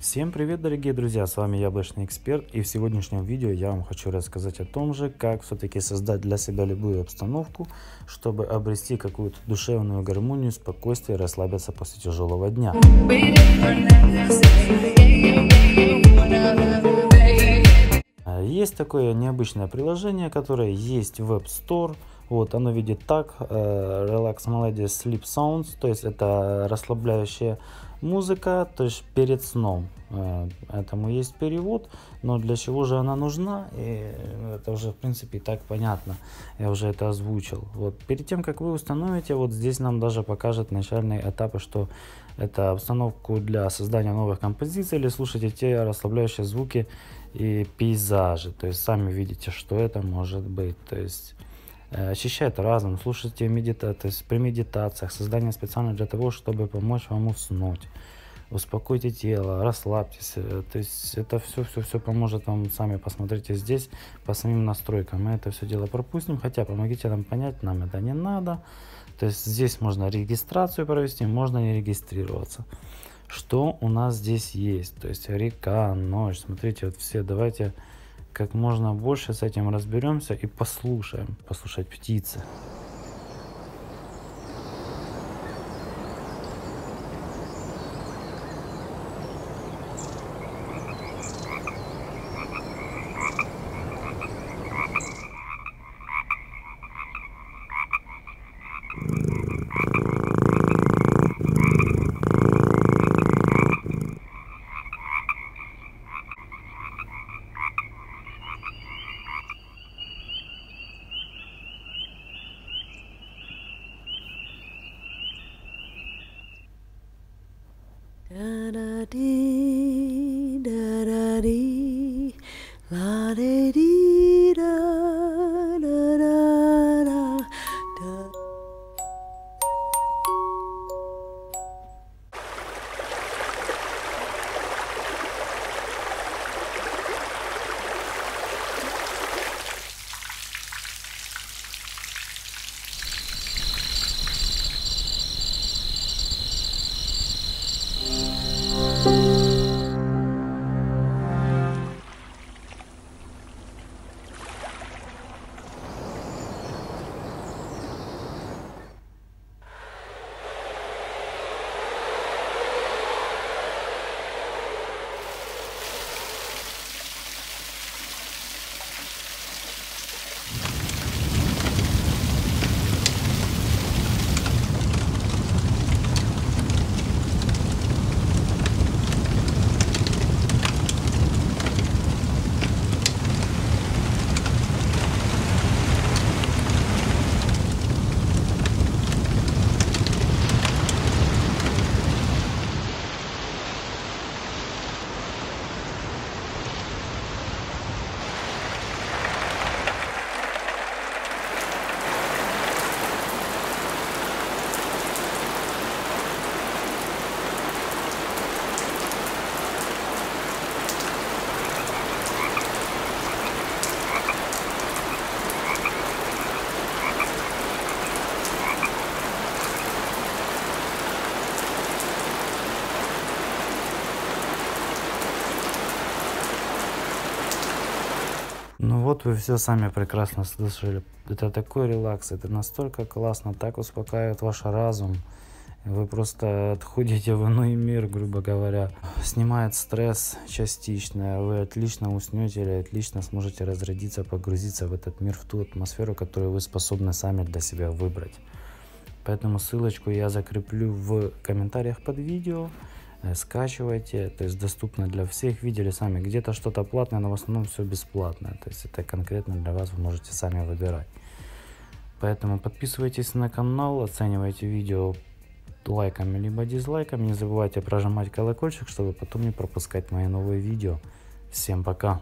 Всем привет дорогие друзья, с вами Яблочный Эксперт и в сегодняшнем видео я вам хочу рассказать о том же, как все-таки создать для себя любую обстановку, чтобы обрести какую-то душевную гармонию, спокойствие и расслабиться после тяжелого дня. Есть такое необычное приложение, которое есть в App Store, вот, оно видит так, э, Relax Melody Sleep Sounds, то есть это расслабляющая музыка, то есть перед сном. Э, этому есть перевод, но для чего же она нужна, и это уже в принципе и так понятно, я уже это озвучил. Вот, перед тем, как вы установите, вот здесь нам даже покажет начальные этапы, что это обстановку для создания новых композиций или слушайте те расслабляющие звуки и пейзажи, то есть сами видите, что это может быть, то есть очищает разум, слушайте медита то есть при медитациях, создание специально для того, чтобы помочь вам уснуть. Успокойте тело, расслабьтесь. Э, то есть это все, все, все поможет вам. Сами посмотрите здесь по самим настройкам. Мы это все дело пропустим. Хотя помогите нам понять, нам это не надо. То есть здесь можно регистрацию провести, можно не регистрироваться. Что у нас здесь есть? То есть река, ночь. Смотрите, вот все, давайте как можно больше с этим разберемся и послушаем, послушать птицы. Da da dee, da da dee, la de dee Ну вот вы все сами прекрасно слышали. Это такой релакс, это настолько классно, так успокаивает ваш разум. Вы просто отходите в иной мир, грубо говоря. Снимает стресс частично, вы отлично уснете или отлично сможете разрядиться, погрузиться в этот мир, в ту атмосферу, которую вы способны сами для себя выбрать. Поэтому ссылочку я закреплю в комментариях под видео. Э, скачивайте, то есть доступно для всех, видели сами, где-то что-то платное, но в основном все бесплатное, то есть это конкретно для вас, вы можете сами выбирать. Поэтому подписывайтесь на канал, оценивайте видео лайками либо дизлайками, не забывайте прожимать колокольчик, чтобы потом не пропускать мои новые видео. Всем пока!